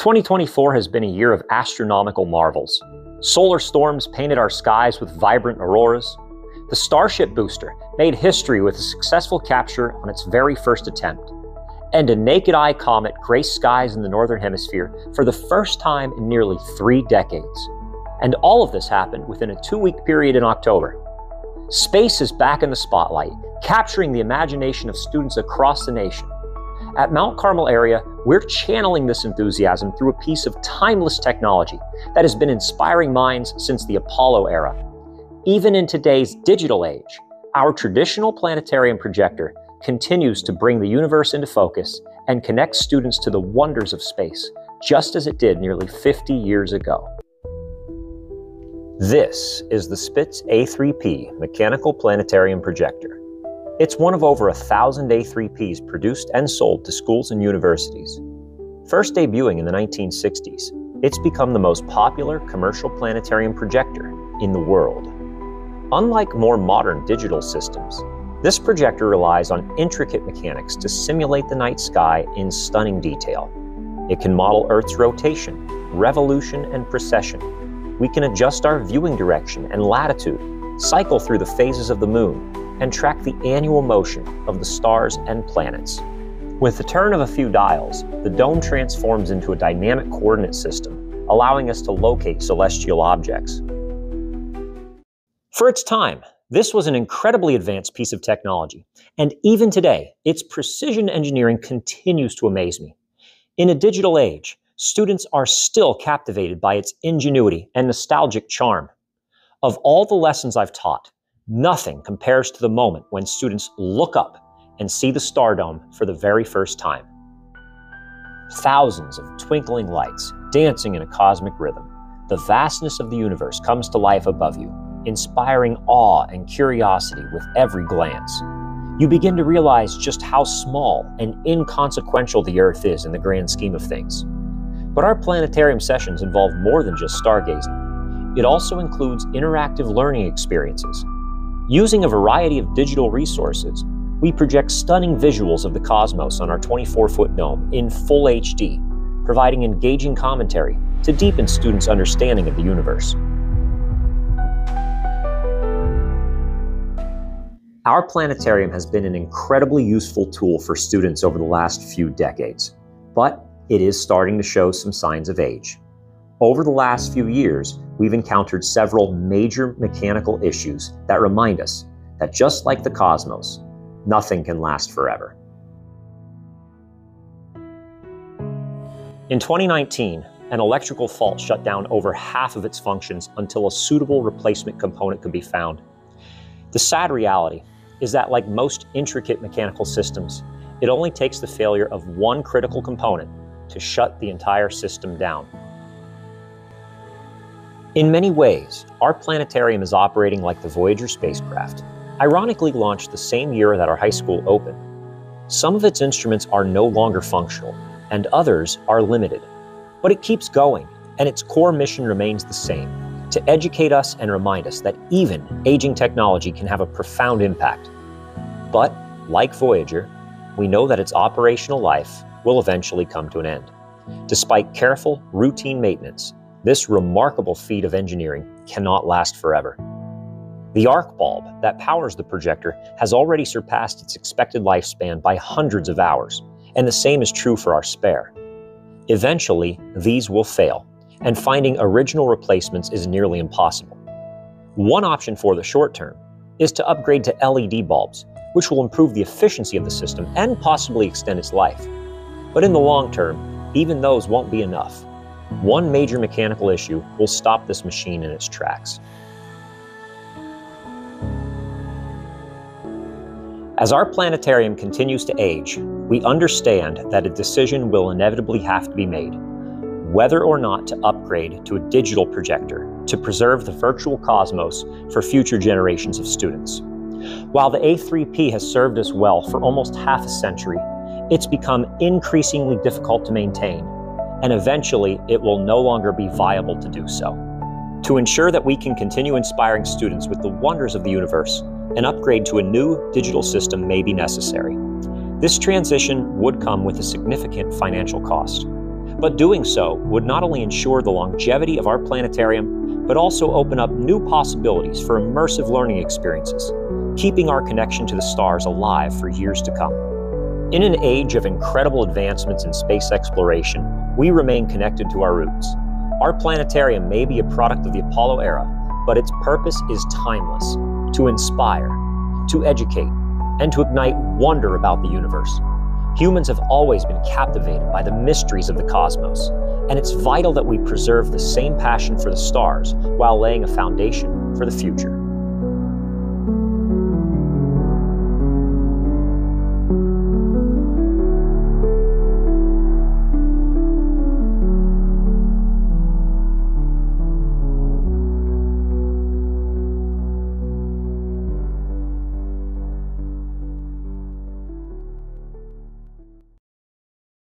2024 has been a year of astronomical marvels. Solar storms painted our skies with vibrant auroras. The Starship booster made history with a successful capture on its very first attempt. And a naked eye comet graced skies in the Northern Hemisphere for the first time in nearly three decades. And all of this happened within a two week period in October. Space is back in the spotlight, capturing the imagination of students across the nation. At Mount Carmel area, we're channeling this enthusiasm through a piece of timeless technology that has been inspiring minds since the Apollo era. Even in today's digital age, our traditional planetarium projector continues to bring the universe into focus and connect students to the wonders of space, just as it did nearly 50 years ago. This is the Spitz A3P Mechanical Planetarium Projector. It's one of over a thousand A3Ps produced and sold to schools and universities. First debuting in the 1960s, it's become the most popular commercial planetarium projector in the world. Unlike more modern digital systems, this projector relies on intricate mechanics to simulate the night sky in stunning detail. It can model Earth's rotation, revolution, and precession. We can adjust our viewing direction and latitude, cycle through the phases of the moon, and track the annual motion of the stars and planets. With the turn of a few dials, the dome transforms into a dynamic coordinate system, allowing us to locate celestial objects. For its time, this was an incredibly advanced piece of technology, and even today, its precision engineering continues to amaze me. In a digital age, students are still captivated by its ingenuity and nostalgic charm. Of all the lessons I've taught, Nothing compares to the moment when students look up and see the star dome for the very first time. Thousands of twinkling lights dancing in a cosmic rhythm. The vastness of the universe comes to life above you, inspiring awe and curiosity with every glance. You begin to realize just how small and inconsequential the Earth is in the grand scheme of things. But our planetarium sessions involve more than just stargazing. It also includes interactive learning experiences Using a variety of digital resources, we project stunning visuals of the cosmos on our 24 foot dome in full HD, providing engaging commentary to deepen students' understanding of the universe. Our planetarium has been an incredibly useful tool for students over the last few decades, but it is starting to show some signs of age. Over the last few years, we've encountered several major mechanical issues that remind us that just like the cosmos, nothing can last forever. In 2019, an electrical fault shut down over half of its functions until a suitable replacement component could be found. The sad reality is that, like most intricate mechanical systems, it only takes the failure of one critical component to shut the entire system down. In many ways, our planetarium is operating like the Voyager spacecraft, ironically launched the same year that our high school opened. Some of its instruments are no longer functional, and others are limited. But it keeps going, and its core mission remains the same to educate us and remind us that even aging technology can have a profound impact. But, like Voyager, we know that its operational life will eventually come to an end. Despite careful, routine maintenance, this remarkable feat of engineering cannot last forever. The arc bulb that powers the projector has already surpassed its expected lifespan by hundreds of hours, and the same is true for our spare. Eventually, these will fail, and finding original replacements is nearly impossible. One option for the short term is to upgrade to LED bulbs, which will improve the efficiency of the system and possibly extend its life. But in the long term, even those won't be enough. One major mechanical issue will stop this machine in its tracks. As our planetarium continues to age, we understand that a decision will inevitably have to be made whether or not to upgrade to a digital projector to preserve the virtual cosmos for future generations of students. While the A3P has served us well for almost half a century, it's become increasingly difficult to maintain and eventually it will no longer be viable to do so. To ensure that we can continue inspiring students with the wonders of the universe, an upgrade to a new digital system may be necessary. This transition would come with a significant financial cost. But doing so would not only ensure the longevity of our planetarium, but also open up new possibilities for immersive learning experiences, keeping our connection to the stars alive for years to come. In an age of incredible advancements in space exploration, we remain connected to our roots. Our planetarium may be a product of the Apollo era, but its purpose is timeless to inspire, to educate, and to ignite wonder about the universe. Humans have always been captivated by the mysteries of the cosmos, and it's vital that we preserve the same passion for the stars while laying a foundation for the future.